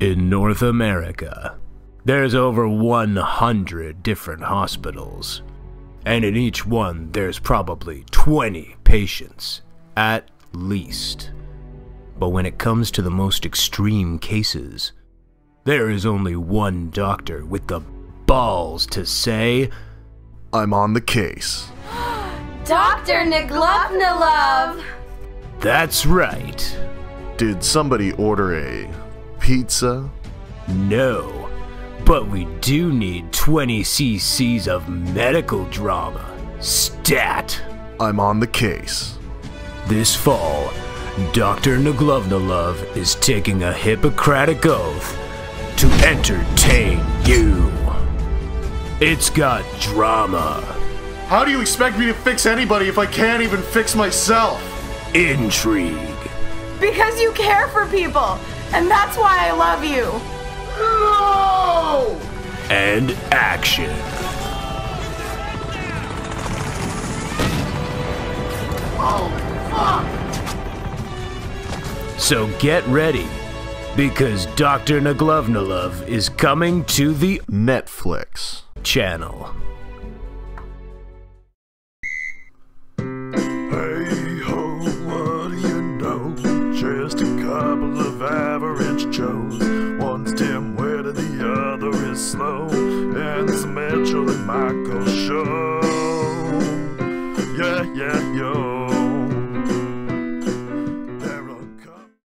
In North America, there's over 100 different hospitals, and in each one there's probably 20 patients, at least. But when it comes to the most extreme cases, there is only one doctor with the balls to say, I'm on the case. Dr. Nuglovnaluv! That's right. Did somebody order a pizza? No, but we do need 20 cc's of medical drama. Stat! I'm on the case. This fall, Dr. Nuglovnaluv is taking a Hippocratic oath to entertain you. It's got drama, How do you expect me to fix anybody if I can't even fix myself? intrigue, Because you care for people, and that's why I love you. No! and action. So get ready, because Dr. Nuglovnaluv is coming to the Netflix. channel. and it's a Mitchell and Michael show. Yeah, yeah, yo.